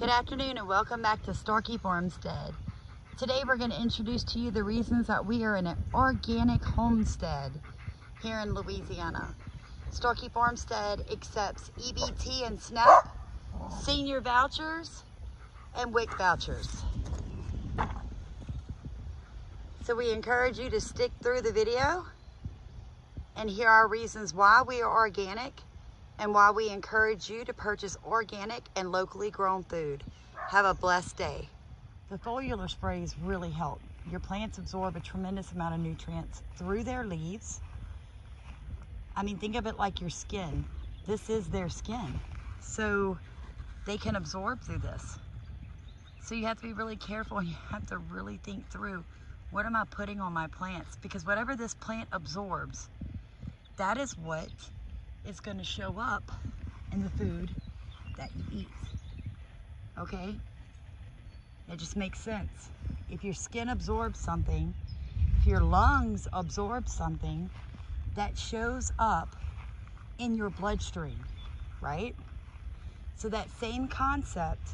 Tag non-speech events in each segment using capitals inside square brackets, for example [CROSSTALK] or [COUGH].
Good afternoon and welcome back to Starkey Farmstead. Today we're going to introduce to you the reasons that we are in an organic homestead here in Louisiana. Starkey Farmstead accepts EBT and SNAP, senior vouchers, and WIC vouchers. So we encourage you to stick through the video and hear our reasons why we are organic and why we encourage you to purchase organic and locally grown food. Have a blessed day. The foliar sprays really help. Your plants absorb a tremendous amount of nutrients through their leaves. I mean, think of it like your skin. This is their skin. So they can absorb through this. So you have to be really careful and [LAUGHS] you have to really think through what am I putting on my plants? Because whatever this plant absorbs, that is what is going to show up in the food that you eat. Okay? It just makes sense. If your skin absorbs something, if your lungs absorb something, that shows up in your bloodstream, right? So that same concept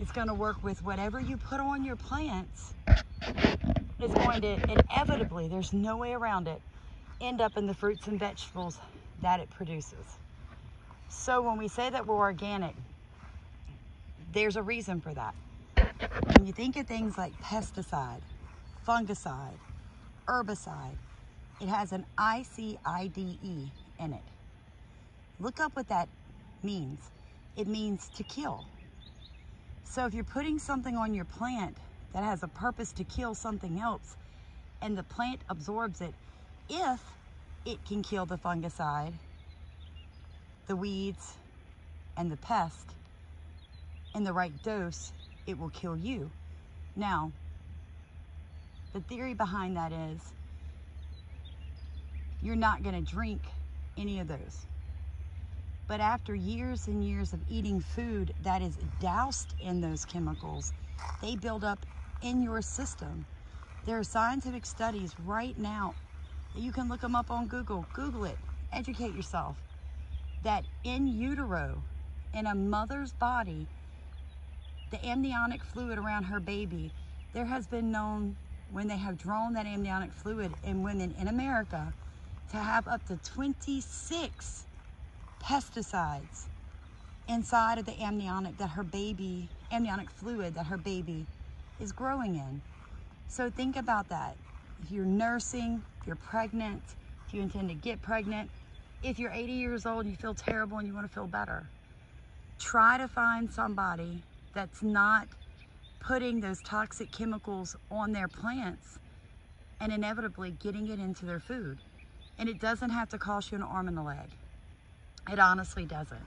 is going to work with whatever you put on your plants is going to inevitably, there's no way around it, end up in the fruits and vegetables that it produces. So when we say that we're organic, there's a reason for that. When you think of things like pesticide, fungicide, herbicide, it has an ICIDE in it. Look up what that means. It means to kill. So if you're putting something on your plant that has a purpose to kill something else and the plant absorbs it, if it can kill the fungicide, the weeds, and the pest in the right dose, it will kill you. Now, the theory behind that is you're not going to drink any of those. But after years and years of eating food that is doused in those chemicals, they build up in your system. There are scientific studies right now you can look them up on Google. Google it. Educate yourself. That in utero, in a mother's body, the amniotic fluid around her baby, there has been known when they have drawn that amniotic fluid in women in America to have up to 26 pesticides inside of the amniotic that her baby, amniotic fluid that her baby is growing in. So think about that. If you're nursing, if you're pregnant, if you intend to get pregnant, if you're 80 years old and you feel terrible and you want to feel better, try to find somebody that's not putting those toxic chemicals on their plants and inevitably getting it into their food. And it doesn't have to cost you an arm and a leg. It honestly doesn't.